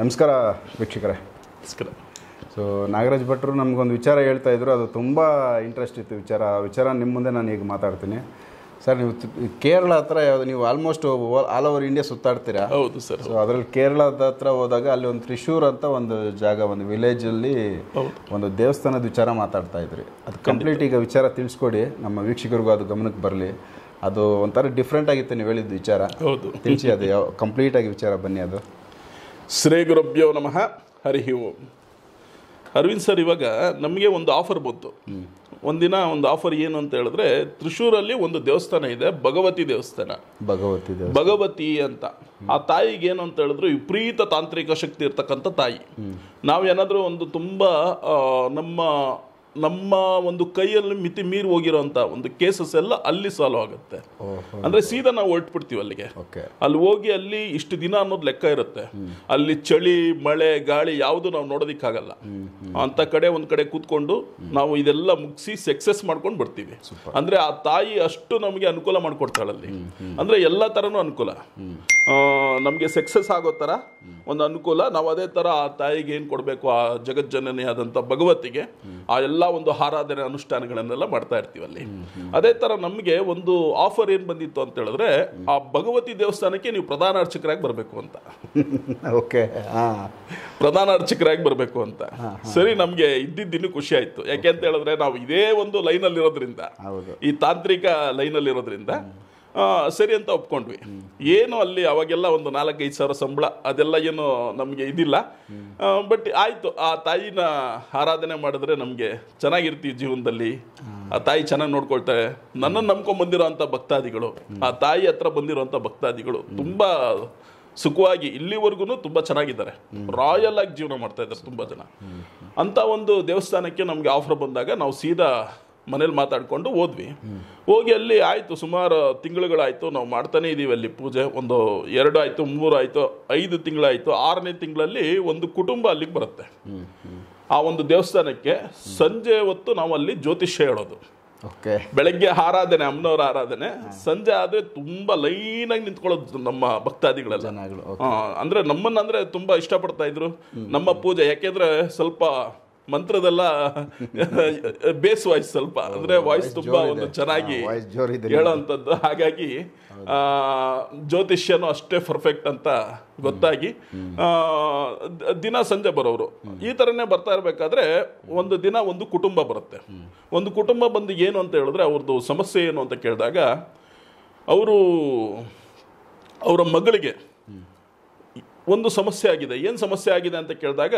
ನಮಸ್ಕಾರ ವೀಕ್ಷಕರೇ. ನಮಸ್ಕಾರ. ಸೊ ನಾಗರಾಜ್ ಭಟ್ರು ನಮಗೊಂದು ವಿಚಾರ ಹೇಳ್ತಾ ಇದ್ರು. ಅದು ತುಂಬ ಇಂಟ್ರೆಸ್ಟ್ ಇತ್ತು ವಿಚಾರ. ಆ ವಿಚಾರ ನಿಮ್ಮ ಮುಂದೆ ನಾನು ಈಗ ಮಾತಾಡ್ತೀನಿ. ಸರ್ ನೀವು ಕೇರಳ ಹತ್ರ ಯಾವುದು ನೀವು ಆಲ್ಮೋಸ್ಟ್ ಆಲ್ ಓವರ್ ಇಂಡಿಯಾ ಸುತ್ತಾಡ್ತೀರಾ? ಹೌದು ಸರ್ ಸೊ ಅದರಲ್ಲಿ ಕೇರಳದ ಹತ್ರ ಹೋದಾಗ ಅಲ್ಲಿ ಒಂದು ತ್ರಿಶೂರ್ ಅಂತ ಒಂದು ಜಾಗ ಒಂದು ವಿಲೇಜಲ್ಲಿ. ಒಂದು ದೇವಸ್ಥಾನದ ವಿಚಾರ ಮಾತಾಡ್ತಾ ಇದ್ರಿ. ಅದು ಕಂಪ್ಲೀಟ್ ಈಗ ವಿಚಾರ ತಿಳಿಸ್ಕೊಡಿ. ನಮ್ಮ ವೀಕ್ಷಕರಿಗೂ ಅದು ಗಮನಕ್ಕೆ ಬರಲಿ. ಅದು ಒಂಥರ ಡಿಫ್ರೆಂಟ್ ಆಗಿತ್ತು ನೀವು ಹೇಳಿದ್ದು ವಿಚಾರ. ಹೌದು. ತಿಳಿಸಿ ಅದು ಯಾವ ಕಂಪ್ಲೀಟ್ ಆಗಿ ವಿಚಾರ ಬನ್ನಿ ಅದು. ಶ್ರೀ ಗುರುಭ್ಯೋ ನಮಃ ಹರಿ ಓಂ. ಅರವಿಂದ್ ಸರ್ ಇವಾಗ ನಮಗೆ ಒಂದು ಆಫರ್ ಬಂತು. ಒಂದಿನ ಒಂದು ಆಫರ್ ಏನು ಅಂತ ಹೇಳಿದ್ರೆ ತ್ರಿಶೂರಲ್ಲಿ ಒಂದು ದೇವಸ್ಥಾನ ಇದೆ ಭಗವತಿ ದೇವಸ್ಥಾನ. ಭಗವತಿ ಭಗವತಿ ಅಂತ. ಆ ತಾಯಿಗೆ ಏನು ಅಂತ ಹೇಳಿದ್ರು ವಿಪರೀತ ತಾಂತ್ರಿಕ ಶಕ್ತಿ ಇರ್ತಕ್ಕಂಥ ತಾಯಿ. ನಾವೇನಾದ್ರೂ ಒಂದು ತುಂಬ ನಮ್ಮ ನಮ್ಮ ಒಂದು ಕೈಯಲ್ಲಿ ಮಿತಿ ಮೀರಿ ಹೋಗಿರೋಂಥ ಒಂದು ಕೇಸಸ್ ಎಲ್ಲ ಅಲ್ಲಿ ಸಾಲ್ವ್ ಆಗುತ್ತೆ. ಅಂದ್ರೆ ಸೀದಾ ನಾವು ಹೊರಟ್ಬಿಡ್ತೀವಿ ಅಲ್ಲಿಗೆ. ಅಲ್ಲಿ ಹೋಗಿ ಅಲ್ಲಿ ಇಷ್ಟು ದಿನ ಅನ್ನೋದು ಲೆಕ್ಕ ಇರುತ್ತೆ. ಅಲ್ಲಿ ಚಳಿ ಮಳೆ ಗಾಳಿ ಯಾವುದು ನಾವು ನೋಡೋದಿಕ್ಕಾಗಲ್ಲ. ಅಂತ ಕಡೆ ಒಂದ್ ಕಡೆ ಕೂತ್ಕೊಂಡು ನಾವು ಇದೆಲ್ಲ ಮುಗಿಸಿ ಸಕ್ಸಸ್ ಮಾಡ್ಕೊಂಡು ಬರ್ತೀವಿ. ಅಂದ್ರೆ ಆ ತಾಯಿ ಅಷ್ಟು ನಮಗೆ ಅನುಕೂಲ ಮಾಡ್ಕೊಡ್ತಾಳೆ ಅಲ್ಲಿ ಅಂದ್ರೆ ಎಲ್ಲ ತರನು ಅನುಕೂಲ. ನಮಗೆ ನಮ್ಗೆ ಸಕ್ಸಸ್ ಆಗೋ ತರ ಒಂದು ಅನುಕೂಲ. ನಾವು ಅದೇ ಥರ ಆ ತಾಯಿಗೆ ಏನು ಕೊಡಬೇಕು? ಆ ಜಗಜ್ಜನನಿ ಆದಂತ ಭಗವತಿಗೆ ಆ ಎಲ್ಲ ಒಂದು ಆರಾಧನೆ ಅನುಷ್ಠಾನಗಳನ್ನೆಲ್ಲ ಮಾಡ್ತಾ ಇರ್ತೀವಲ್ಲಿ ಅದೇ ಥರ ನಮಗೆ ಒಂದು ಆಫರ್ ಏನು ಬಂದಿತ್ತು ಅಂತ ಹೇಳಿದ್ರೆ ಆ ಭಗವತಿ ದೇವಸ್ಥಾನಕ್ಕೆ ನೀವು ಪ್ರಧಾನ ಅರ್ಚಕರಾಗಿ ಬರಬೇಕು ಅಂತ. ಓಕೆ ಪ್ರಧಾನ ಅರ್ಚಕರಾಗಿ ಬರಬೇಕು ಅಂತ. ಸರಿ ನಮಗೆ ಇದ್ದಿದ್ದು ಖುಷಿ ಆಯಿತು. ಯಾಕೆ ಅಂತ ಹೇಳಿದ್ರೆ ನಾವು ಇದೇ ಒಂದು ಲೈನಲ್ಲಿರೋದ್ರಿಂದ ಈ ತಾಂತ್ರಿಕ ಲೈನಲ್ಲಿ ಇರೋದ್ರಿಂದ ಆ, ಸರಿ ಅಂತ ಒಪ್ಕೊಂಡ್ವಿ. ಏನು ಅಲ್ಲಿ ಅವಾಗೆಲ್ಲ ಒಂದು ನಾಲ್ಕೈದು ಸಾವಿರ ಸಂಬಳ, ಅದೆಲ್ಲ ಏನು ನಮಗೆ ಇದಿಲ್ಲ. ಬಟ್ ಆಯಿತು, ಆ ತಾಯಿನ ಆರಾಧನೆ ಮಾಡಿದ್ರೆ ನಮಗೆ ಚೆನ್ನಾಗಿರ್ತೀವಿ ಜೀವನದಲ್ಲಿ. ಆ ತಾಯಿ ಚೆನ್ನಾಗಿ ನೋಡ್ಕೊಳ್ತಾರೆ ನನ್ನನ್ನು ನಂಬ್ಕೊಂಡ್ ಅಂಥ ಭಕ್ತಾದಿಗಳು, ಆ ತಾಯಿ ಹತ್ರ ಬಂದಿರೋಂಥ ಭಕ್ತಾದಿಗಳು ತುಂಬ ಸುಖವಾಗಿ ಇಲ್ಲಿವರೆಗೂ ತುಂಬ ಚೆನ್ನಾಗಿದ್ದಾರೆ. ರಾಯಲ್ ಆಗಿ ಜೀವನ ಮಾಡ್ತಾ ಇದ್ದಾರೆ ತುಂಬ ಜನ. ಅಂತ ಒಂದು ದೇವಸ್ಥಾನಕ್ಕೆ ನಮಗೆ ಆಫರ್ ಬಂದಾಗ ನಾವು ಸೀದಾ ಮನೇಲಿ ಮಾತಾಡಿಕೊಂಡು ಹೋದ್ವಿ. ಹೋಗಿ ಅಲ್ಲಿ ಆಯಿತು ಸುಮಾರು ತಿಂಗಳುಗಳಾಯಿತು ನಾವು ಮಾಡ್ತಾನೆ ಇದ್ದೀವಿ ಅಲ್ಲಿ ಪೂಜೆ. ಒಂದು ಎರಡು ಆಯಿತು ಮೂರು ಆಯಿತು ಐದು ತಿಂಗಳಾಯಿತು. ಆರನೇ ತಿಂಗಳಲ್ಲಿ ಒಂದು ಕುಟುಂಬ ಅಲ್ಲಿಗೆ ಬರುತ್ತೆ. ಆ ಒಂದು ದೇವಸ್ಥಾನಕ್ಕೆ ಸಂಜೆ ಹೊತ್ತು ನಾವು ಅಲ್ಲಿ ಜ್ಯೋತಿಷ್ಯ ಹೇಳೋದು. ಓಕೆ. ಬೆಳಗ್ಗೆ ಆರಾಧನೆ ಅಮ್ಮನವರ ಆರಾಧನೆ. ಸಂಜೆ ಆದ್ರೆ ತುಂಬಾ ಲೈನ್ ಆಗಿ ನಿಂತ್ಕೊಳ್ಳೋದು ನಮ್ಮ ಭಕ್ತಾದಿಗಳೆಲ್ಲ. ಅಂದ್ರೆ ನಮ್ಮನ್ನ ಅಂದ್ರೆ ತುಂಬಾ ಇಷ್ಟಪಡ್ತಾ ಇದ್ರು. ನಮ್ಮ ಪೂಜೆ ಯಾಕೆಂದ್ರೆ ಸ್ವಲ್ಪ ಮಂತ್ರದೆಲ್ಲ ಬೇಸ್ ವಾಯ್ಸ್ ಸ್ವಲ್ಪ. ಅಂದ್ರೆ ವಾಯ್ಸ್ ತುಂಬಾ ಒಂದು ಚೆನ್ನಾಗಿ ಹೇಳೋವಂಥದ್ದು ಹಾಗಾಗಿ ಆ, ಜ್ಯೋತಿಷ್ಯನು ಅಷ್ಟೇ ಪರ್ಫೆಕ್ಟ್ ಅಂತ ಗೊತ್ತಾಗಿ ಆ, ದಿನ ಸಂಜೆ ಬರೋರು ಈ ಥರನೇ ಬರ್ತಾ ಇರಬೇಕಾದ್ರೆ ಒಂದು ದಿನ ಒಂದು ಕುಟುಂಬ ಬರುತ್ತೆ. ಒಂದು ಕುಟುಂಬ ಬಂದು ಏನು ಅಂತ ಹೇಳಿದ್ರೆ ಅವ್ರದ್ದು ಸಮಸ್ಯೆ ಏನು ಅಂತ ಕೇಳಿದಾಗ ಅವರು ಅವರ ಮಗಳಿಗೆ ಒಂದು ಸಮಸ್ಯೆ ಆಗಿದೆ. ಏನು ಸಮಸ್ಯೆ ಆಗಿದೆ ಅಂತ ಕೇಳಿದಾಗ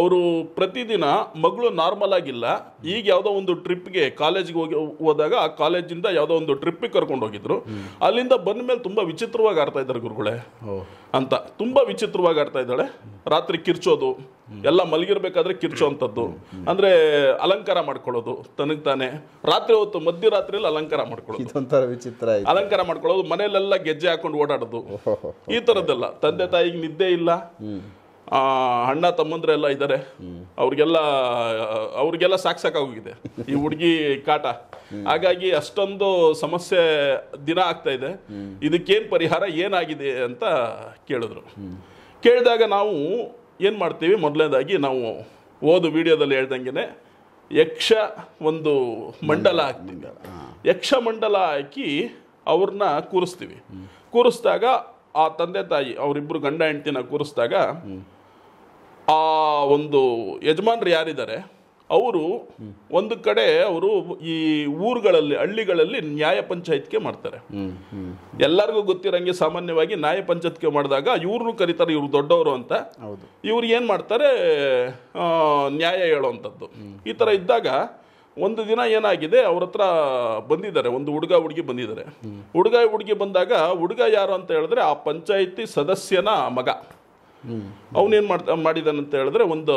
ಅವರು ಪ್ರತಿದಿನ ಮಗಳು ನಾರ್ಮಲ್ ಆಗಿಲ್ಲ. ಈಗ ಯಾವುದೋ ಒಂದು ಟ್ರಿಪ್ಗೆ ಕಾಲೇಜ್ಗೆ ಹೋಗಿ ಹೋದಾಗ ಆ ಕಾಲೇಜಿಂದ ಯಾವುದೋ ಒಂದು ಟ್ರಿಪ್ಪಿಗೆ ಕರ್ಕೊಂಡು ಹೋಗಿದ್ರು. ಅಲ್ಲಿಂದ ಬಂದ ಮೇಲೆ ತುಂಬ ವಿಚಿತ್ರವಾಗಿ ಆಡ್ತಾ ಇದ್ದಾರೆ ಗುರುಗಳೇ ಅಂತ. ತುಂಬ ವಿಚಿತ್ರವಾಗಿ ಆಡ್ತಾ ಇದ್ದಾಳೆ. ರಾತ್ರಿ ಕಿರ್ಚೋದು ಎಲ್ಲ ಮಲಗಿರ್ಬೇಕಾದ್ರೆ ಕಿರ್ಚೋ ಅಂಥದ್ದು ಅಂದ್ರೆ ಅಲಂಕಾರ ಮಾಡ್ಕೊಳ್ಳೋದು ತನಗ್ ತಾನೆ. ರಾತ್ರಿ ಹೊತ್ತು ಮಧ್ಯರಾತ್ರಿಯಲ್ಲಿ ಅಲಂಕಾರ ಮಾಡ್ಕೊಳ್ಳೋದು. ವಿಚಿತ್ರ ಅಲಂಕಾರ ಮಾಡ್ಕೊಳ್ಳೋದು ಮನೆಯಲ್ಲೆಲ್ಲ ಗೆಜ್ಜೆ ಹಾಕೊಂಡು ಓಡಾಡೋದು. ಈ ಥರದ್ದೆಲ್ಲ ತಂದೆ ತಾಯಿಗೆ ನಿದ್ದೆ ಇಲ್ಲ. ಆ, ಅಣ್ಣ ತಮ್ಮಂದ್ರೆಲ್ಲ ಇದ್ದಾರೆ ಅವ್ರಿಗೆಲ್ಲ ಅವ್ರಿಗೆಲ್ಲ ಸಾಕ್ ಸಾಕಾಗೋಗಿದೆ ಈ ಹುಡುಗಿ ಕಾಟ. ಹಾಗಾಗಿ ಅಷ್ಟೊಂದು ಸಮಸ್ಯೆ ದಿನ ಆಗ್ತಾ ಇದೆ. ಇದಕ್ಕೇನ್ ಪರಿಹಾರ ಏನಾಗಿದೆ ಅಂತ ಕೇಳಿದ್ರು. ಕೇಳಿದಾಗ ನಾವು ಏನ್ ಮಾಡ್ತೀವಿ? ಮೊದಲನೇದಾಗಿ ನಾವು ಓದು ವಿಡಿಯೋದಲ್ಲಿ ಹೇಳ್ದಂಗೆ ಯಕ್ಷ ಒಂದು ಮಂಡಲ ಹಾಕ್ತೀವಿ. ಯಕ್ಷ ಮಂಡಲ ಹಾಕಿ ಅವ್ರನ್ನ ಕೂರಿಸ್ತೀವಿ. ಕೂರಿಸಿದಾಗ ಆ ತಂದೆ ತಾಯಿ ಅವರಿಬ್ಬರು ಗಂಡ ಹೆಂಡ್ತಿನ ಕೂರಿಸಿದಾಗ ಆ ಒಂದು ಯಜಮಾನ್ರು ಯಾರಿದ್ದಾರೆ? ಅವರು ಒಂದು ಕಡೆ ಅವರು ಈ ಊರುಗಳಲ್ಲಿ ಹಳ್ಳಿಗಳಲ್ಲಿ ನ್ಯಾಯ ಪಂಚಾಯತ್ಗೆ ಮಾಡ್ತಾರೆ. ಎಲ್ಲರಿಗೂ ಗೊತ್ತಿರಂಗೆ ಸಾಮಾನ್ಯವಾಗಿ ನ್ಯಾಯ ಪಂಚಾಯತ್ಗೆ ಮಾಡಿದಾಗ ಇವ್ರನ್ನೂ ಕರೀತಾರೆ ಇವ್ರು ದೊಡ್ಡವರು ಅಂತ. ಇವ್ರು ಏನು ಮಾಡ್ತಾರೆ ನ್ಯಾಯ ಹೇಳುವಂಥದ್ದು. ಈ ಥರ ಇದ್ದಾಗ ಒಂದು ದಿನ ಏನಾಗಿದೆ ಅವ್ರ ಹತ್ರ ಬಂದಿದ್ದಾರೆ ಒಂದು ಹುಡುಗ ಹುಡುಗಿ ಬಂದಿದ್ದಾರೆ. ಹುಡುಗ ಹುಡುಗಿ ಬಂದಾಗ ಹುಡುಗ ಯಾರು ಅಂತ ಹೇಳಿದ್ರೆ ಆ ಪಂಚಾಯಿತಿ ಸದಸ್ಯನ ಮಗ. ಅವನೇನು ಮಾಡ್ತಾ ಮಾಡಿದಾನಂತ ಹೇಳಿದ್ರೆ ಒಂದು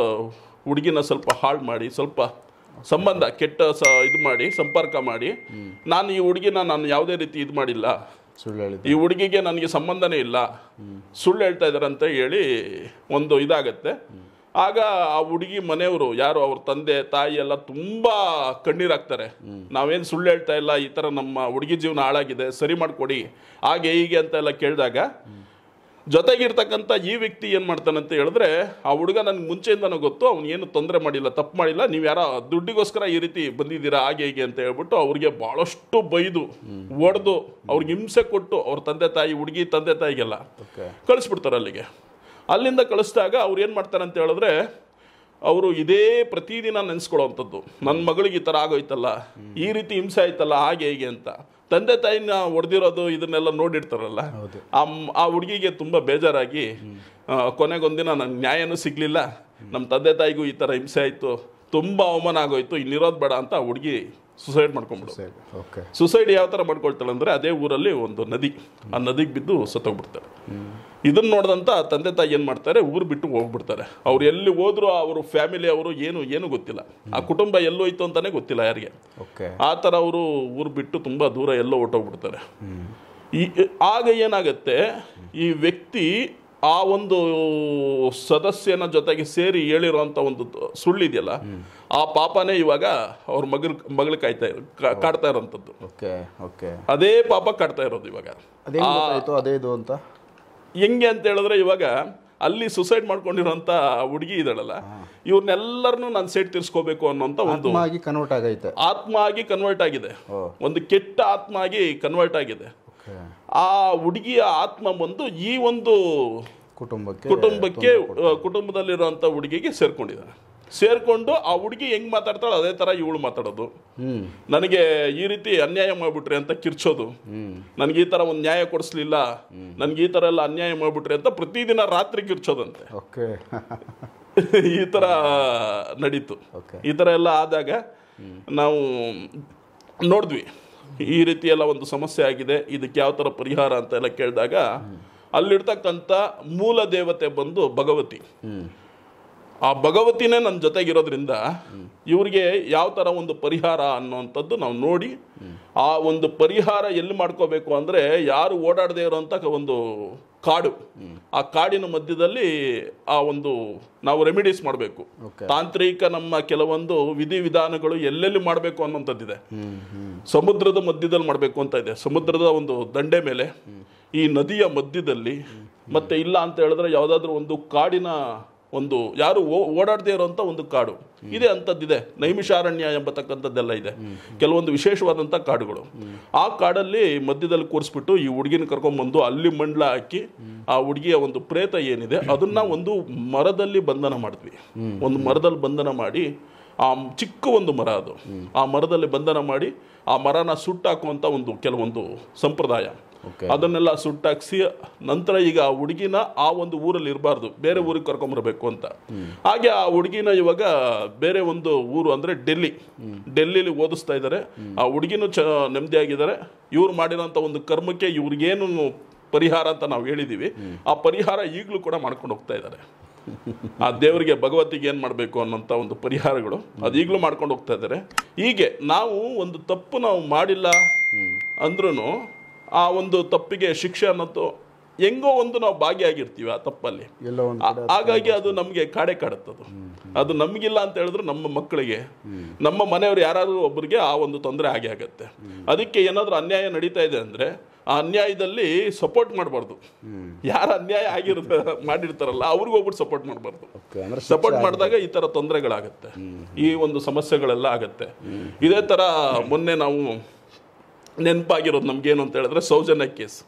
ಹುಡುಗಿನ ಸ್ವಲ್ಪ ಹಾಳು ಮಾಡಿ ಸ್ವಲ್ಪ ಸಂಬಂಧ ಕೆಟ್ಟ ಸ ಇದು ಮಾಡಿ ಸಂಪರ್ಕ ಮಾಡಿ ನಾನು ಈ ಹುಡುಗಿನ ನಾನು ಯಾವುದೇ ರೀತಿ ಇದು ಮಾಡಿಲ್ಲ. ಸುಳ್ಳು ಈ ಹುಡುಗಿಗೆ ನನಗೆ ಸಂಬಂಧನೇ ಇಲ್ಲ. ಸುಳ್ಳು ಹೇಳ್ತಾ ಇದ್ದಾರೆ ಅಂತ ಹೇಳಿ ಒಂದು ಇದಾಗತ್ತೆ. ಆಗ ಆ ಹುಡುಗಿ ಮನೆಯವರು ಯಾರು ಅವ್ರ ತಂದೆ ತಾಯಿ ಎಲ್ಲ ತುಂಬಾ ಕಣ್ಣೀರಾಗ್ತಾರೆ. ನಾವೇನು ಸುಳ್ಳು ಹೇಳ್ತಾ ಇಲ್ಲ ಈ ಥರ ನಮ್ಮ ಹುಡುಗಿ ಜೀವನ ಹಾಳಾಗಿದೆ ಸರಿ ಮಾಡಿಕೊಡಿ ಹಾಗೆ ಹೀಗೆ ಅಂತ ಎಲ್ಲ ಕೇಳಿದಾಗ ಜೊತೆಗಿರ್ತಕ್ಕಂಥ ಈ ವ್ಯಕ್ತಿ ಏನು ಮಾಡ್ತಾನಂತ ಹೇಳಿದ್ರೆ ಆ ಹುಡುಗ ನನಗೆ ಮುಂಚೆಯಿಂದನೂ ಗೊತ್ತು ಅವನೇನು ಏನು ತೊಂದರೆ ಮಾಡಿಲ್ಲ ತಪ್ಪು ಮಾಡಿಲ್ಲ ನೀವು ಯಾರೋ ದುಡ್ಡಿಗೋಸ್ಕರ ಈ ರೀತಿ ಬಂದಿದ್ದೀರಾ ಹಾಗೆ ಹೀಗೆ ಅಂತ ಹೇಳ್ಬಿಟ್ಟು ಅವ್ರಿಗೆ ಭಾಳಷ್ಟು ಬೈದು ಒಡೆದು ಅವ್ರಿಗೆ ಹಿಂಸೆ ಕೊಟ್ಟು ಅವ್ರ ತಂದೆ ತಾಯಿ ಹುಡುಗಿ ತಂದೆ ತಾಯಿಗೆಲ್ಲ ಕಳಿಸ್ಬಿಡ್ತಾರೆ ಅಲ್ಲಿಗೆ. ಅಲ್ಲಿಂದ ಕಳಿಸಿದಾಗ ಅವ್ರು ಏನು ಮಾಡ್ತಾರೆ ಅಂತ ಹೇಳಿದ್ರೆ ಅವರು ಇದೇ ಪ್ರತಿದಿನ ನೆನೆಸ್ಕೊಳ್ಳೋವಂಥದ್ದು. ನನ್ನ ಮಗಳಿಗೆ ಈ ಥರ ಆಗೋಯ್ತಲ್ಲ ಈ ರೀತಿ ಹಿಂಸೆ ಆಯ್ತಲ್ಲ ಹಾಗೆ ಹೀಗೆ ಅಂತ. ತಂದೆ ತಾಯಿನ ಹೊಡೆದಿರೋದು ಇದನ್ನೆಲ್ಲ ನೋಡಿರ್ತಾರಲ್ಲ ಆ ಆ ಹುಡುಗಿಗೆ ತುಂಬ ಬೇಜಾರಾಗಿ ಕೊನೆಗೊಂದಿನ ನನ್ನ ನ್ಯಾಯನೂ ಸಿಗಲಿಲ್ಲ. ನಮ್ಮ ತಂದೆ ತಾಯಿಗೂ ಈ ಥರ ಹಿಂಸೆ ಆಯಿತು ತುಂಬ ಅವಮಾನ ಆಗೋಯ್ತು ಇನ್ನಿರೋದು ಬೇಡ ಅಂತ ಆ ಹುಡುಗಿ ಸುಸೈಡ್ ಮಾಡ್ಕೊಂಡ್ಬಿಡ್ತಾರೆ ಸರಿ ಓಕೆ ಸುಸೈಡ್ ಯಾವ ಥರ ಮಾಡ್ಕೊಳ್ತಾಳೆ ಅಂದರೆ ಅದೇ ಊರಲ್ಲಿ ಒಂದು ನದಿ ಆ ನದಿಗೆ ಬಿದ್ದು ಸತ್ತೋಗ್ಬಿಡ್ತಾರೆ. ಇದನ್ನು ನೋಡಿದಂಥ ತಂದೆ ತಾಯಿ ಏನು ಮಾಡ್ತಾರೆ? ಊರು ಬಿಟ್ಟು ಹೋಗ್ಬಿಡ್ತಾರೆ. ಅವ್ರು ಎಲ್ಲಿ ಹೋದರೂ ಅವರು ಫ್ಯಾಮಿಲಿ ಅವರು ಏನು ಏನು ಗೊತ್ತಿಲ್ಲ. ಆ ಕುಟುಂಬ ಎಲ್ಲೋಯ್ತು ಅಂತಾನೆ ಗೊತ್ತಿಲ್ಲ ಯಾರಿಗೆ. ಓಕೆ ಆ ಥರ ಅವರು ಊರು ಬಿಟ್ಟು ತುಂಬ ದೂರ ಎಲ್ಲೋ ಹೊಟ್ಟೋಗ್ಬಿಡ್ತಾರೆ ಈ ಆಗ ಏನಾಗುತ್ತೆ? ಈ ವ್ಯಕ್ತಿ ಆ ಒಂದು ಸದಸ್ಯನ ಜೊತೆಗೆ ಸೇರಿ ಹೇಳಿರೋಂಥ ಒಂದು ಸುಳ್ಳಿದೆಯಲ್ಲ ಆ ಪಾಪನೇ ಇವಾಗ ಅವ್ರ ಮಗಳ ಮಗಳು ಕಾಯ್ತಾ ಕಾಡ್ತಾ ಇರೋಂಥದ್ದು. Okay okay. ಅದೇ ಪಾಪ ಕಾಡ್ತಾ ಇರೋದು ಇವಾಗ. ಅದೇ ಇದು ಅಂತ? ಹೆಂಗೆ ಅಂತ ಹೇಳಿದ್ರೆ ಇವಾಗ ಅಲ್ಲಿ ಸುಸೈಡ್ ಮಾಡ್ಕೊಂಡಿರೋಂಥ ಹುಡುಗಿ ಇದ್ದಾಳಲ್ಲ ಇವ್ರನ್ನೆಲ್ಲರನ್ನೂ ನಾನು ಸೇಟ್ ತೀರ್ಸ್ಕೋಬೇಕು ಅನ್ನೋಂಥ ಒಂದು ಕನ್ವರ್ಟ್ ಆಗೈತೆ. ಆತ್ಮ ಆಗಿ ಕನ್ವರ್ಟ್ ಆಗಿದೆ ಒಂದು ಕೆಟ್ಟ ಆತ್ಮ ಆಗಿ ಕನ್ವರ್ಟ್ ಆಗಿದೆ. ಆ ಹುಡುಗಿಯ ಆತ್ಮ ಬಂದು ಈ ಒಂದು ಕುಟುಂಬಕ್ಕೆ ಕುಟುಂಬಕ್ಕೆ ಕುಟುಂಬದಲ್ಲಿರುವಂಥ ಹುಡುಗಿಗೆ ಸೇರ್ಕೊಂಡಿದ್ದಾನೆ. ಸೇರ್ಕೊಂಡು ಆ ಹುಡುಗಿ ಹೆಂಗ್ ಮಾತಾಡ್ತಾಳೆ ಅದೇ ತರ ಇವಳು ಮಾತಾಡೋದು. ನನಗೆ ಈ ರೀತಿ ಅನ್ಯಾಯ ಮಾಡ್ಬಿಟ್ರಿ ಅಂತ ಕಿರ್ಚೋದು. ನನಗೆ ಈ ತರ ಒಂದು ನ್ಯಾಯ ಕೊಡಿಸ್ಲಿಲ್ಲ. ನನಗೆ ಈ ತರ ಎಲ್ಲ ಅನ್ಯಾಯ ಮಾಡ್ಬಿಟ್ರಿ ಅಂತ ಪ್ರತಿದಿನ ರಾತ್ರಿ ಕಿರ್ಚೋದಂತೆ. ಓಕೆ. ಈ ತರ ನಡೀತು. ಈ ತರ ಎಲ್ಲ ಆದಾಗ ನಾವು ನೋಡಿದ್ವಿ. ಈ ರೀತಿಯೆಲ್ಲ ಒಂದು ಸಮಸ್ಯೆ ಆಗಿದೆ, ಇದಕ್ಕೆ ಯಾವ ಥರ ಪರಿಹಾರ ಅಂತ ಎಲ್ಲ ಕೇಳಿದಾಗ, ಅಲ್ಲಿರ್ತಕ್ಕಂಥ ಮೂಲ ದೇವತೆ ಬಂದು ಭಗವತಿ. ಆ ಭಗವತಿನೇ ನನ್ನ ಜೊತೆಗಿರೋದ್ರಿಂದ ಇವ್ರಿಗೆ ಯಾವ ಥರ ಒಂದು ಪರಿಹಾರ ಅನ್ನೋವಂಥದ್ದು ನಾವು ನೋಡಿ ಆ ಒಂದು ಪರಿಹಾರ ಎಲ್ಲಿ ಮಾಡ್ಕೋಬೇಕು ಅಂದರೆ ಯಾರು ಓಡಾಡದೇ ಇರೋಂಥ ಒಂದು ಕಾಡು. ಆ ಕಾಡಿನ ಮಧ್ಯದಲ್ಲಿ ಆ ಒಂದು ನಾವು ರೆಮಿಡೀಸ್ ಮಾಡಬೇಕು. ತಾಂತ್ರಿಕ ನಮ್ಮ ಕೆಲವೊಂದು ವಿಧಿವಿಧಾನಗಳು ಎಲ್ಲೆಲ್ಲಿ ಮಾಡಬೇಕು ಅನ್ನೋಂಥದ್ದಿದೆ ಸಮುದ್ರದ ಮಧ್ಯದಲ್ಲಿ ಮಾಡಬೇಕು ಅಂತ ಇದೆ. ಸಮುದ್ರದ ಒಂದು ದಂಡೆ ಮೇಲೆ ಈ ನದಿಯ ಮಧ್ಯದಲ್ಲಿ ಮತ್ತೆ ಇಲ್ಲ ಅಂತ ಹೇಳಿದ್ರೆ ಯಾವುದಾದ್ರೂ ಒಂದು ಕಾಡಿನ ಒಂದು ಯಾರು ಓಡಾಡದೇ ಇರುವಂತ ಒಂದು ಕಾಡು. ಇದೆ ಅಂಥದ್ದಿದೆ. ನೈಮಿಷಾರಣ್ಯ ಎಂಬತಕ್ಕಂಥದ್ದೆಲ್ಲ ಇದೆ. ಕೆಲವೊಂದು ವಿಶೇಷವಾದಂಥ ಕಾಡುಗಳು. ಆ ಕಾಡಲ್ಲಿ ಮಧ್ಯದಲ್ಲಿ ಕೂರಿಸ್ಬಿಟ್ಟು ಈ ಹುಡುಗಿನ ಕರ್ಕೊಂಡ್ಬಂದು ಅಲ್ಲಿ ಮಂಡ್ಲ ಹಾಕಿ ಆ ಹುಡುಗಿಯ ಒಂದು ಪ್ರೇತ ಏನಿದೆ, ಅದನ್ನ ಒಂದು ಮರದಲ್ಲಿ ಬಂಧನ ಮಾಡಿದ್ವಿ. ಒಂದು ಮರದಲ್ಲಿ ಬಂಧನ ಮಾಡಿ, ಆ ಚಿಕ್ಕ ಒಂದು ಮರ ಅದು. ಆ ಮರದಲ್ಲಿ ಬಂಧನ ಮಾಡಿ, ಆ ಮರನ ಸುಟ್ಟಾಕುವಂಥ ಒಂದು ಕೆಲವೊಂದು ಸಂಪ್ರದಾಯ. ಅದನ್ನೆಲ್ಲ ಸುಟ್ಟಾಕ್ಸಿ ನಂತರ ಈಗ ಆ ಹುಡುಗಿನ ಆ ಒಂದು ಊರಲ್ಲಿ ಇರಬಾರ್ದು. ಬೇರೆ ಊರಿಗೆ ಕರ್ಕೊಂಬರ್ಬೇಕು ಅಂತ. ಹಾಗೆ ಆ ಹುಡುಗಿನ ಇವಾಗ ಬೇರೆ ಒಂದು ಊರು ಅಂದ್ರೆ ಡೆಲ್ಲಿ. ಡೆಲ್ಲಿಲಿ ಓದಿಸ್ತಾ ಇದ್ದಾರೆ. ಆ ಹುಡುಗಿನೂ ಚ ನೆಮ್ಮದಿಯಾಗಿದ್ದಾರೆ. ಇವ್ರು ಮಾಡಿರೋಂಥ ಒಂದು ಕರ್ಮಕ್ಕೆ ಇವ್ರಿಗೇನು ಪರಿಹಾರ ಅಂತ ನಾವು ಹೇಳಿದ್ದೀವಿ ಆ ಪರಿಹಾರ ಈಗಲೂ ಕೂಡ ಮಾಡ್ಕೊಂಡು ಹೋಗ್ತಾ ಇದ್ದಾರೆ. ಆ ದೇವರಿಗೆ ಭಗವತಿಗೆ ಏನು ಮಾಡಬೇಕು ಅನ್ನೋಂಥ ಒಂದು ಪರಿಹಾರಗಳು ಅದು ಈಗಲೂ ಮಾಡ್ಕೊಂಡು ಹೋಗ್ತಾ ಇದ್ದಾರೆ. ಹೀಗೆ ನಾವು ಒಂದು ತಪ್ಪು ನಾವು ಮಾಡಿಲ್ಲ ಅಂದ್ರೂ ಆ ಒಂದು ತಪ್ಪಿಗೆ ಶಿಕ್ಷೆ ಅನ್ನೋದು ಹೆಂಗೋ ಒಂದು ನಾವು ಭಾಗಿಯಾಗಿರ್ತೀವಿ ಆ ತಪ್ಪಲ್ಲಿ. ಹಾಗಾಗಿ ಅದು ನಮಗೆ ಕಾಡೆ ಕಾಡುತ್ತದು. ಅದು ನಮಗಿಲ್ಲ ಅಂತ ಹೇಳಿದ್ರು ನಮ್ಮ ಮಕ್ಕಳಿಗೆ ನಮ್ಮ ಮನೆಯವರು ಯಾರಾದರೂ ಒಬ್ಬರಿಗೆ ಆ ಒಂದು ತೊಂದರೆ ಆಗೇ ಆಗತ್ತೆ. ಅದಕ್ಕೆ ಏನಾದರೂ ಅನ್ಯಾಯ ನಡೀತಾ ಇದೆ ಅಂದರೆ ಆ ಅನ್ಯಾಯದಲ್ಲಿ ಸಪೋರ್ಟ್ ಮಾಡಬಾರ್ದು. ಯಾರು ಅನ್ಯಾಯ ಆಗಿರ್ತ ಮಾಡಿರ್ತಾರಲ್ಲ ಅವ್ರಿಗೆ ಹೋಗ್ಬಿಟ್ಟು ಸಪೋರ್ಟ್ ಮಾಡಬಾರ್ದು. ಸಪೋರ್ಟ್ ಮಾಡಿದಾಗ ಈ ತರ ತೊಂದರೆಗಳಾಗತ್ತೆ. ಈ ಒಂದು ಸಮಸ್ಯೆಗಳೆಲ್ಲ ಆಗತ್ತೆ. ಇದೇ ತರ ಮೊನ್ನೆ ನಾವು ನೆನಪಾಗಿರೋದು ನಮ್ಗೇನು ಅಂತ ಹೇಳಿದ್ರೆ ಸೌಜನ್ಯ ಕೇಸ್.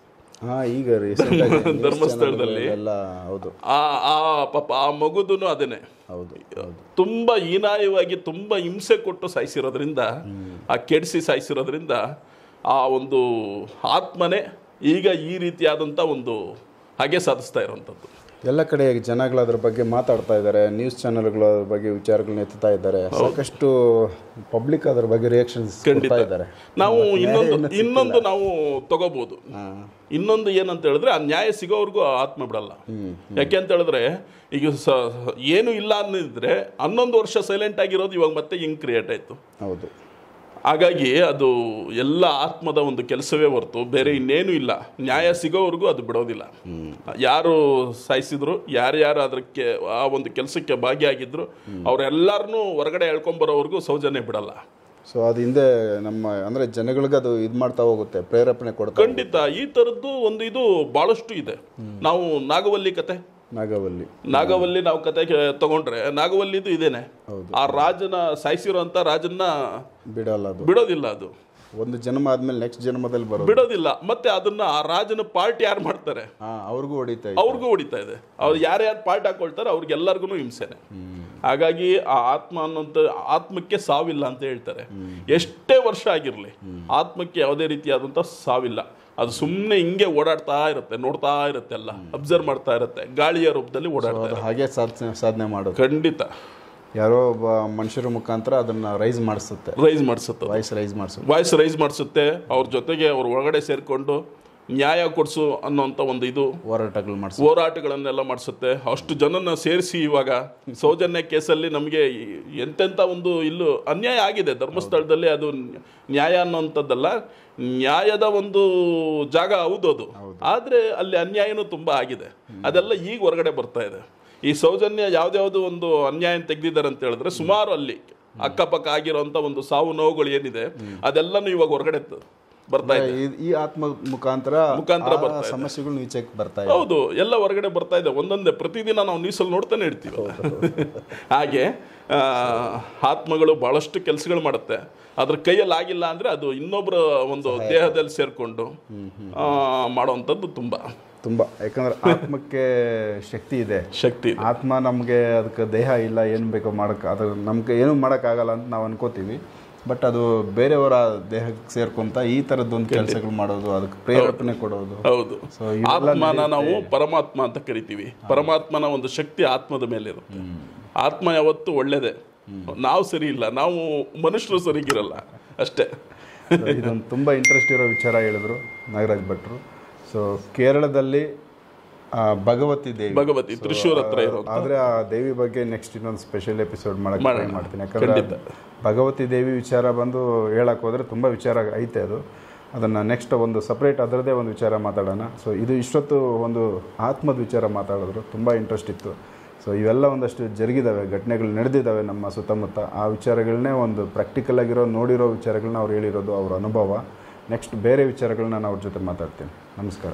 ಈಗ ಧರ್ಮಸ್ಥಳದಲ್ಲಿ ಆ ಆ ಪಾಪ ಆ ಮಗುದು ಅದೇನೆ. ತುಂಬಾ ಹೀನಾಯವಾಗಿ ತುಂಬಾ ಹಿಂಸೆ ಕೊಟ್ಟು ಸಾಯಿಸಿರೋದ್ರಿಂದ ಆ ಕೆಡಿಸಿ ಸಾಯಿಸಿರೋದ್ರಿಂದ ಆ ಒಂದು ಆತ್ಮನೇ ಈಗ ಈ ರೀತಿಯಾದಂಥ ಒಂದು ಹಾಗೆ ಸಾಧಿಸ್ತಾ ಇರೋವಂಥದ್ದು. ಎಲ್ಲ ಕಡೆ ಜನಗಳು ಅದ್ರ ಬಗ್ಗೆ ಮಾತಾಡ್ತಾ ಇದ್ದಾರೆ ನ್ಯೂಸ್ ಚಾನೆಲ್ಗಳು ಅದ್ರ ಬಗ್ಗೆ ವಿಚಾರಗಳನ್ನ ಎತ್ತುತ್ತಾ ಇದ್ದಾರೆ. ಸಾಕಷ್ಟು ಪಬ್ಲಿಕ್ ಅದ್ರ ಬಗ್ಗೆ ರಿಯಾಕ್ಷನ್ಸ್ ಕೊಡ್ತಾ ಇದ್ದಾರೆ. ನಾವು ಇನ್ನೊಂದು ಇನ್ನೊಂದು ನಾವು ತಗೋಬಹುದು ಇನ್ನೊಂದು ಏನಂತ ಹೇಳಿದ್ರೆ ಆ ನ್ಯಾಯ ಸಿಗೋವರೆಗೂ ಆತ್ಮ ಬಿಡಲ್ಲ. ಯಾಕೆ ಅಂತ ಹೇಳಿದ್ರೆ ಈಗ ಸ ಏನು ಇಲ್ಲ ಅನ್ನಿದ್ರೆ ಹನ್ನೊಂದು ವರ್ಷ ಸೈಲೆಂಟ್ ಆಗಿರೋದು ಇವಾಗ ಮತ್ತೆ ಹಿಂಗ್ ಕ್ರಿಯೇಟ್ ಆಯ್ತು. ಹೌದು. ಹಾಗಾಗಿ ಅದು ಎಲ್ಲ ಆತ್ಮದ ಒಂದು ಕೆಲಸವೇ ಹೊರತು ಬೇರೆ ಇನ್ನೇನು ಇಲ್ಲ. ನ್ಯಾಯ ಸಿಗೋವರೆಗೂ ಅದು ಬಿಡೋದಿಲ್ಲ. ಯಾರು ಸಾಯಿಸಿದ್ರು ಯಾರ್ಯಾರು ಅದಕ್ಕೆ ಆ ಒಂದು ಕೆಲಸಕ್ಕೆ ಭಾಗಿಯಾಗಿದ್ರು ಅವರೆಲ್ಲರನ್ನೂ ಹೊರಗಡೆ ಎಳ್ಕೊಂಬರೋವರೆಗೂ ಸೌಜನ್ಯ ಬಿಡಲ್ಲ. ಸೊ ಅದು ಹಿಂದೆ ನಮ್ಮ ಅಂದರೆ ಜನಗಳಿಗೆ ಅದು ಇದು ಮಾಡ್ತಾ ಹೋಗುತ್ತೆ ಪ್ರೇರೇಪಣೆ ಕೊಡ್ತಾ ಖಂಡಿತ ಈ ತರದ್ದು ಒಂದು ಇದು ಬಹಳಷ್ಟು ಇದೆ. ನಾವು ನಾಗವಲ್ಲಿ ಕತೆ. ನಾಗವಲ್ಲಿ. ನಾಗವಲ್ಲಿ ನಾವು ಕತೆ ತಗೊಂಡ್ರೆ ನಾಗವಲ್ಲಿದು ಇದೇನೆ. ಆ ರಾಜನ ಸಾಯಿಸಿರೋ ರಾಜನ್ನ ಬಿಡಲ್ಲ ಅದು. ಬಿಡೋದಿಲ್ಲ ಅದು. ಒಂದು ಜನ್ಮ ಆದ್ಮೇಲೆ ನೆಕ್ಸ್ಟ್ ಜನ್ಮದಲ್ಲಿ ಬರೋದು. ಬಿಡೋದಿಲ್ಲ. ಮತ್ತೆ ಅದನ್ನ ಆ ರಾಜನ ಪಾರ್ಟಿ ಯಾರು ಮಾಡ್ತಾರೆ? ಅವ್ರಿಗೂ ಹೊಡಿತಾ ಇದೆ. ಅವ್ರಿಗೂ ಹೊಡಿತಾ ಇದೆ. ಅವ್ರು ಯಾರ್ಯಾರು ಪಾರ್ಟ್ ಹಾಕೊಳ್ತಾರೆ ಅವ್ರಿಗೆಲ್ಲರಿಗೂ ಹಿಂಸೆನೆ. ಹಾಗಾಗಿ ಆ ಆತ್ಮ ಅನ್ನೋಂಥ ಆತ್ಮಕ್ಕೆ ಸಾವಿಲ್ಲ ಅಂತ ಹೇಳ್ತಾರೆ. ಎಷ್ಟೇ ವರ್ಷ ಆಗಿರಲಿ ಆತ್ಮಕ್ಕೆ ಯಾವುದೇ ರೀತಿಯಾದಂಥ ಸಾವಿಲ್ಲ. ಅದು ಸುಮ್ಮನೆ ಹಿಂಗೆ ಓಡಾಡ್ತಾ ಇರುತ್ತೆ ನೋಡ್ತಾ ಇರುತ್ತೆ ಅಲ್ಲ ಅಬ್ಸರ್ವ್ ಮಾಡ್ತಾ ಇರುತ್ತೆ. ಗಾಳಿಯ ರೂಪದಲ್ಲಿ ಓಡಾಡ್ತಾ ಹಾಗೆ ಸಾಧನೆ ಸಾಧನೆ ಮಾಡೋದು. ಖಂಡಿತ. ಯಾರೋ ಒಬ್ಬ ಮನುಷ್ಯರ ಮುಖಾಂತರ ಅದನ್ನ ರೈಸ್ ಮಾಡಿಸುತ್ತೆ. ರೈಸ್ ಮಾಡಿಸುತ್ತೆ. ವಾಯ್ಸ್ ರೈಸ್ ಮಾಡಿಸುತ್ತೆ. ವಾಯ್ಸ್ ರೈಸ್ ಮಾಡಿಸುತ್ತೆ. ಅವ್ರ ಜೊತೆಗೆ ಅವ್ರ ಒಳಗಡೆ ಸೇರಿಕೊಂಡು ನ್ಯಾಯ ಕೊಡಿಸು ಅನ್ನೋಂಥ ಒಂದು ಇದು ಹೋರಾಟಗಳು ಮಾಡಿಸ ಹೋರಾಟಗಳನ್ನೆಲ್ಲ ಮಾಡಿಸುತ್ತೆ. ಅಷ್ಟು ಜನನ ಸೇರಿಸಿ ಇವಾಗ ಸೌಜನ್ಯ ಕೇಸಲ್ಲಿ ನಮಗೆ ಎಂತೆಂಥ ಒಂದು ಇಲ್ಲೂ ಅನ್ಯಾಯ ಆಗಿದೆ. ಧರ್ಮಸ್ಥಳದಲ್ಲಿ ಅದು ನ್ಯಾಯ ಅನ್ನೋಂಥದ್ದಲ್ಲ ನ್ಯಾಯದ ಒಂದು ಜಾಗ ಹೌದು. ಅದು ಆದರೆ ಅಲ್ಲಿ ಅನ್ಯಾಯನೂ ತುಂಬ ಆಗಿದೆ. ಅದೆಲ್ಲ ಈಗ ಹೊರಗಡೆ ಬರ್ತಾ ಇದೆ. ಈ ಸೌಜನ್ಯ ಯಾವುದ್ಯಾವುದು ಒಂದು ಅನ್ಯಾಯ ತೆಗೆದಿದ್ದಾರೆ ಅಂತ ಹೇಳಿದ್ರೆ ಸುಮಾರು ಅಲ್ಲಿ ಅಕ್ಕಪಕ್ಕ ಆಗಿರೋಂಥ ಒಂದು ಸಾವು ನೋವುಗಳು ಏನಿದೆ ಅದೆಲ್ಲನೂ ಇವಾಗ ಹೊರಗಡೆ ಬರ್ತಾ ಇದೆ. ಈ- ಆತ್ಮ ಮುಖಾಂತರ ಮುಖಾಂತರ ಬರ್ತಾ. ಸಮಸ್ಯೆಗಳು ಈಚೆಗೆ ಬರ್ತಾ ಇದೆ. ಹೌದು ಎಲ್ಲ ಹೊರಗಡೆ ಬರ್ತಾ ಇದೆ. ಒಂದೊಂದೇ ಪ್ರತಿದಿನ ನಾವು ನ್ಯೂಸಲ್ಲಿ ನೋಡ್ತಾನೆ ಇರ್ತೀವಿ. ಹಾಗೆ ಆತ್ಮಗಳು ಬಹಳಷ್ಟು ಕೆಲಸಗಳು ಮಾಡುತ್ತೆ. ಅದ್ರ ಕೈಯಲ್ಲಿ ಆಗಿಲ್ಲ ಅಂದ್ರೆ ಅದು ಇನ್ನೊಬ್ಬರ ಒಂದು ದೇಹದಲ್ಲಿ ಸೇರಿಕೊಂಡು ಮಾಡುವಂಥದ್ದು ತುಂಬಾ. ತುಂಬಾ. ಯಾಕಂದ್ರೆ ಆತ್ಮಕ್ಕೆ ಶಕ್ತಿ ಇದೆ. ಶಕ್ತಿ ಆತ್ಮ ನಮಗೆ ಅದಕ್ಕೆ ದೇಹ ಇಲ್ಲ ಏನು ಬೇಕೋ ಮಾಡೋಕೆ ಅದು ನಮ್ಗೆ ಏನೂ ಮಾಡೋಕ್ಕಾಗಲ್ಲ ಅಂತ ನಾವು ಅನ್ಕೋತೀವಿ. ಬಟ್ ಅದು ಬೇರೆಯವರ ದೇಹಕ್ಕೆ ಸೇರ್ಕೊಂತ ಈ ತರದೊಂದು ಕೆಲಸಗಳು ಮಾಡೋದು ಅದಕ್ಕೆ ಪ್ರೇರೇಪಣೆ ಕೊಡೋದು. ಹೌದು. ಆತ್ಮನ ನಾವು ಪರಮಾತ್ಮ ಅಂತ ಕರಿತೀವಿ. ಪರಮಾತ್ಮನ ಒಂದು ಶಕ್ತಿ ಆತ್ಮದ ಮೇಲೆ ಇರುತ್ತೆ. ಆತ್ಮ ಯಾವತ್ತೂ ಒಳ್ಳೇದೇ. ನಾವು ಸರಿ ಇಲ್ಲ ನಾವು ಮನುಷ್ಯರು ಸರಿಗಿರಲ್ಲ ಅಷ್ಟೇ. ಇದೊಂದು ತುಂಬ ಇಂಟ್ರೆಸ್ಟ್ ಇರೋ ವಿಚಾರ ಹೇಳಿದ್ರು ನಾಗರಾಜ್ ಭಟ್ರು. ಸೊ ಕೇರಳದಲ್ಲಿ ಆ, ಭಗವತಿ ದೇವಿ. ಭಗವತಿ ತ್ರಿಶೂರ್ ಹತ್ರ ಆದರೆ ಆ ದೇವಿ ಬಗ್ಗೆ ನೆಕ್ಸ್ಟ್ ಇನ್ನೊಂದು ಸ್ಪೆಷಲ್ ಎಪಿಸೋಡ್ ಮಾಡಕ್ಕೆ ಟ್ರೈ ಮಾಡ್ತೀನಿ. ಯಾಕಂದ್ರೆ. ಭಗವತಿ ದೇವಿ ವಿಚಾರ ಬಂದು ಹೇಳಕ್ಕೆ ಹೋದರೆ ತುಂಬ ವಿಚಾರ ಐತೆ ಅದು. ಅದನ್ನು ನೆಕ್ಸ್ಟ್ ಒಂದು ಸಪ್ರೇಟ್ ಅದರದೇ ಒಂದು ವಿಚಾರ ಮಾತಾಡೋಣ. ಸೊ ಇದು ಇಷ್ಟೊತ್ತು ಒಂದು ಆತ್ಮದ ವಿಚಾರ ಮಾತಾಡಿದ್ರು. ತುಂಬ ಇಂಟ್ರೆಸ್ಟ್ ಇತ್ತು. ಸೊ ಇವೆಲ್ಲ ಒಂದಷ್ಟು ಜರುಗಿದಾವೆ, ಘಟನೆಗಳು ನಡೆದಿದ್ದಾವೆ ನಮ್ಮ ಸುತ್ತಮುತ್ತ. ಆ ವಿಚಾರಗಳನ್ನೇ ಒಂದು ಪ್ರಾಕ್ಟಿಕಲ್ ಆಗಿರೋ, ನೋಡಿರೋ ವಿಚಾರಗಳನ್ನ ಅವ್ರು ಹೇಳಿರೋದು ಅವ್ರ ಅನುಭವ. ನೆಕ್ಸ್ಟ್ ಬೇರೆ ವಿಚಾರಗಳನ್ನ ನಾನು ಅವ್ರ ಜೊತೆ ಮಾತಾಡ್ತೀನಿ. ನಮಸ್ಕಾರ.